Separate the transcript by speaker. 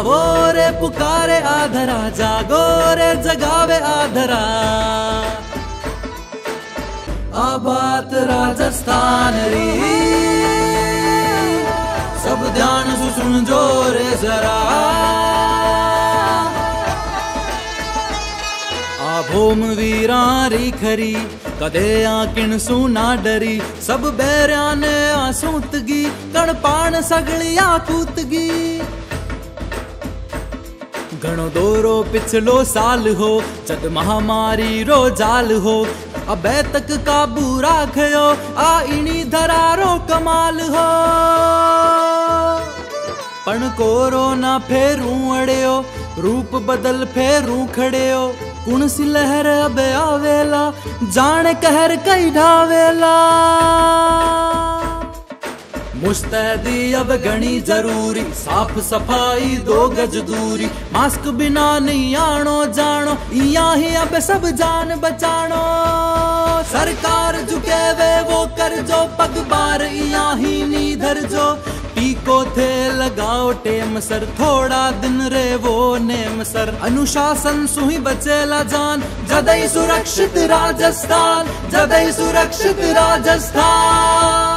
Speaker 1: आवो रे पुकारे आधरा जागो रे जगावे आधरा। आबात राजस्थान री। सब ध्यान से सुन जो रे जरा। आ भूम वीरा री खरी, कदे आकिण सू ना डरी। सब बैरिया ने आसूतगी, कण पाण सगली आकूतगी घणो दोरो पिछलो साल हो, जद महामारी रो जाल हो। अबे तक काबू राखयो, आ इनी धरारो कमाल हो। पण कोरोना फेरू अड़ियो, रूप बदल फेरू खड़ियो। कुण सी लहर अबे आवेला जाने कहर कई ढावेला। मुस्तैदी अब घनी ज़रूरी, साफ़ सफ़ाई दो गज दूरी। मास्क बिना नहीं आनो जानो इया ही अब सब जान बचानो सरकार झुके वे, वो कर जो पग बार, इया ही नी धर जो। टीको थे लगाओ टेम सर, थोड़ा दिन रे वो नेम सर। अनुशासन सुही बचेला जान, जदई सुरक्षित राजस्थान, जदई सुरक्षित राजस्थान।